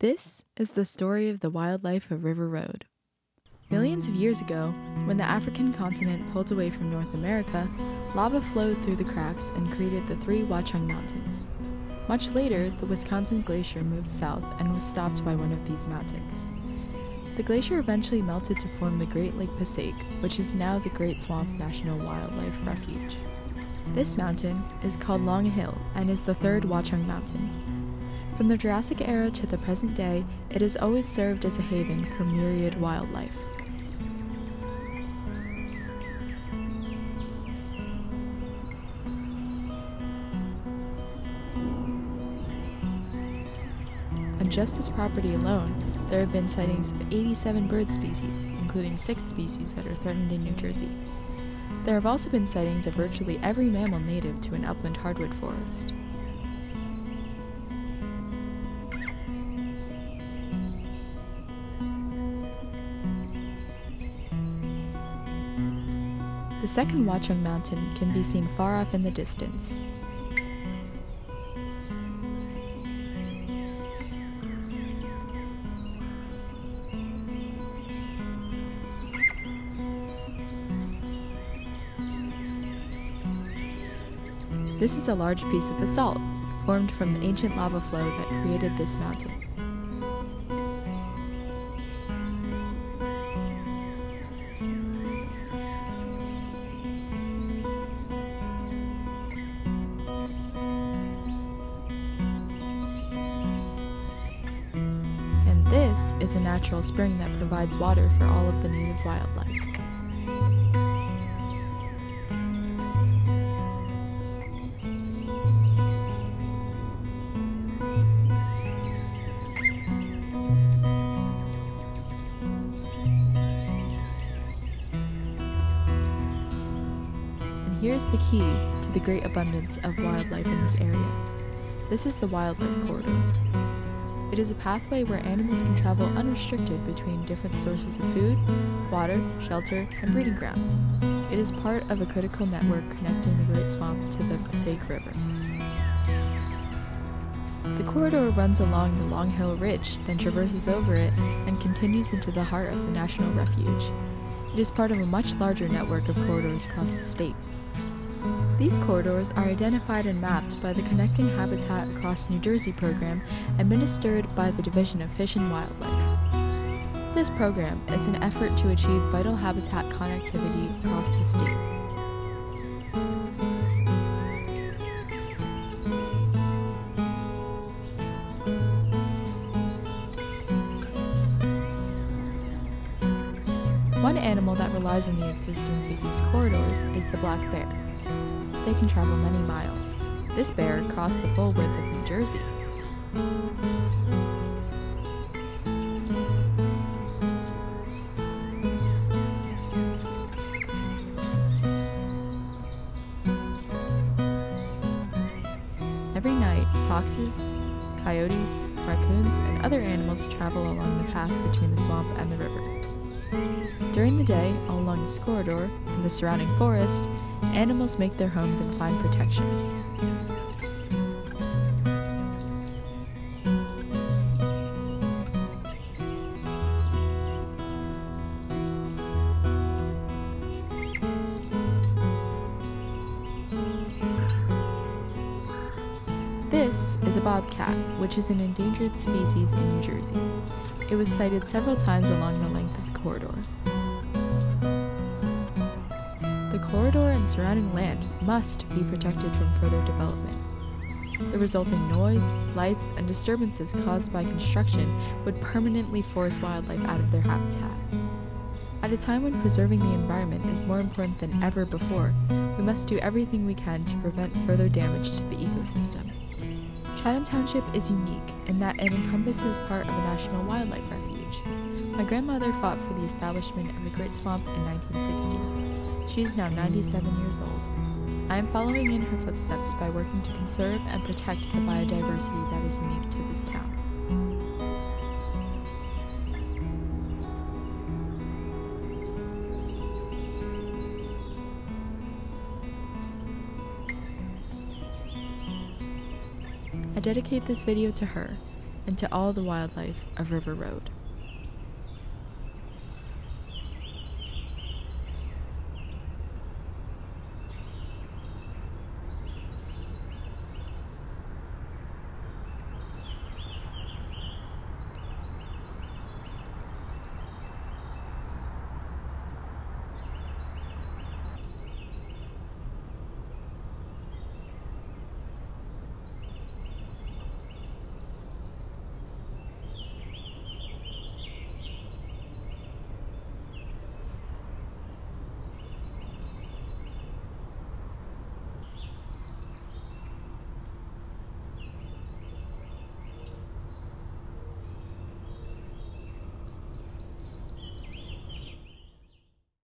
This is the story of the wildlife of River Road. Millions of years ago, when the African continent pulled away from North America, lava flowed through the cracks and created the three Watchung Mountains. Much later, the Wisconsin Glacier moved south and was stopped by one of these mountains. The glacier eventually melted to form the Great Lake Passaic, which is now the Great Swamp National Wildlife Refuge. This mountain is called Long Hill and is the third Watchung Mountain. From the Jurassic era to the present day, it has always served as a haven for myriad wildlife. On just this property alone, there have been sightings of 87 bird species, including six species that are threatened in New Jersey. There have also been sightings of virtually every mammal native to an upland hardwood forest. Second Watchung Mountain can be seen far off in the distance. This is a large piece of basalt, formed from the ancient lava flow that created this mountain. This is a natural spring that provides water for all of the native wildlife. And here's the key to the great abundance of wildlife in this area. This is the Wildlife Corridor. It is a pathway where animals can travel unrestricted between different sources of food, water, shelter, and breeding grounds. It is part of a critical network connecting the Great Swamp to the Passaic River. The corridor runs along the Long Hill Ridge, then traverses over it, and continues into the heart of the National Refuge. It is part of a much larger network of corridors across the state. These corridors are identified and mapped by the Connecting Habitat Across New Jersey program administered by the Division of Fish and Wildlife. This program is an effort to achieve vital habitat connectivity across the state. One animal that relies on the existence of these corridors is the black bear. They can travel many miles. This bear crossed the full width of New Jersey. Every night, foxes, coyotes, raccoons, and other animals travel along the path between the swamp and the river. During the day, along this corridor and the surrounding forest, animals make their homes and find protection. This is a bobcat, which is an endangered species in New Jersey. It was sighted several times along the length of corridor. The corridor and surrounding land must be protected from further development. The resulting noise, lights, and disturbances caused by construction would permanently force wildlife out of their habitat. At a time when preserving the environment is more important than ever before, we must do everything we can to prevent further damage to the ecosystem. Chatham Township is unique in that it encompasses part of a national wildlife refuge. My grandmother fought for the establishment of the Great Swamp in 1960. She is now 97 years old. I am following in her footsteps by working to conserve and protect the biodiversity that is unique to this town. I dedicate this video to her and to all the wildlife of River Road.